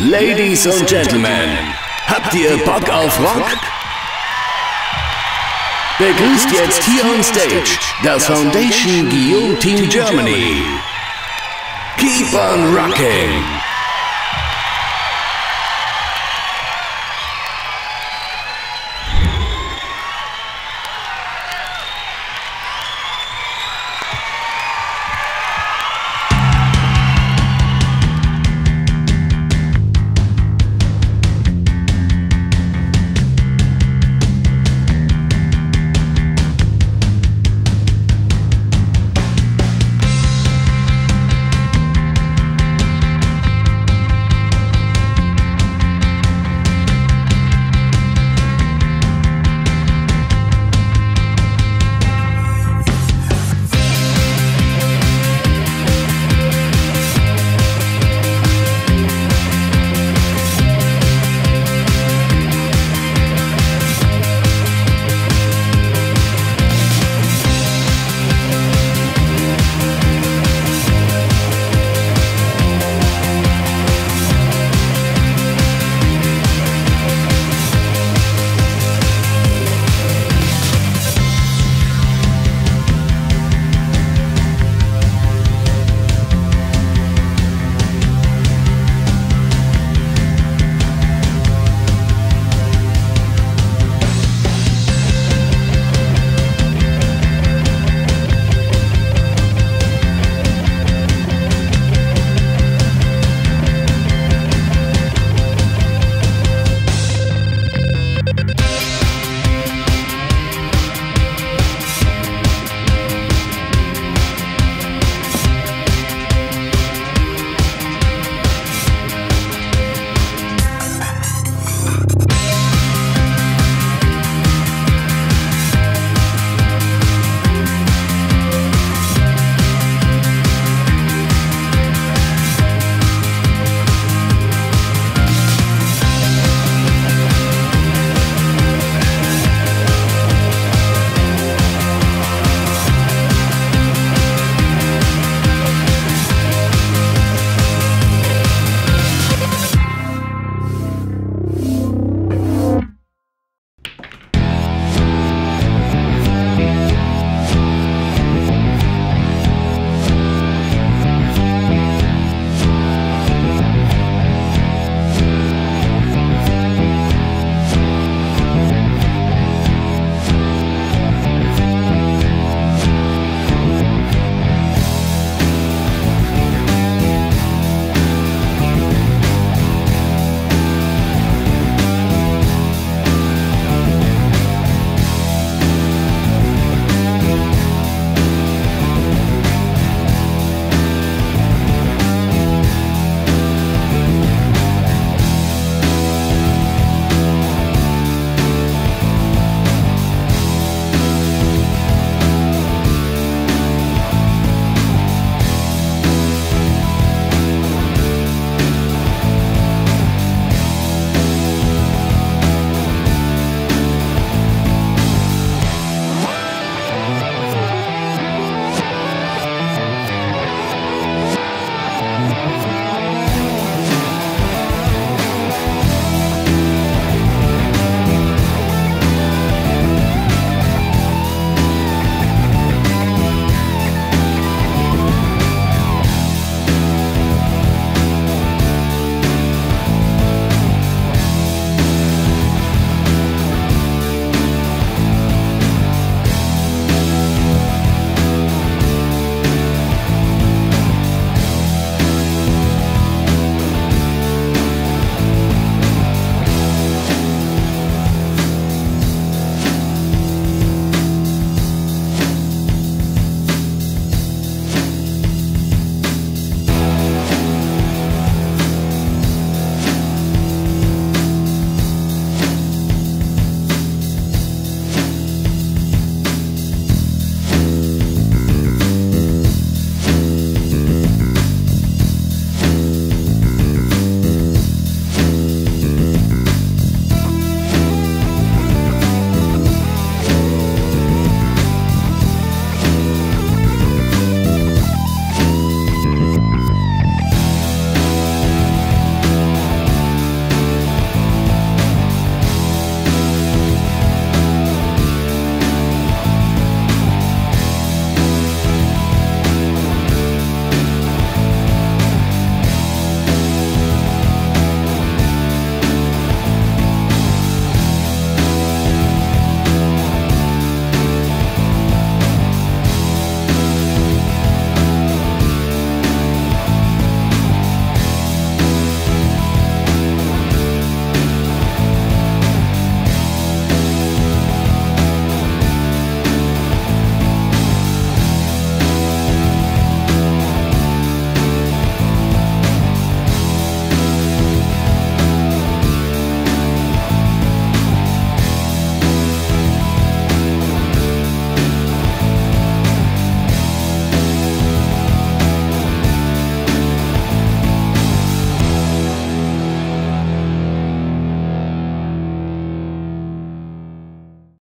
Ladies und Gentlemen, habt ihr Bock auf Rock? Begrüßt jetzt hier on stage das Foundation Guillaume Team Germany. Keep on rocking!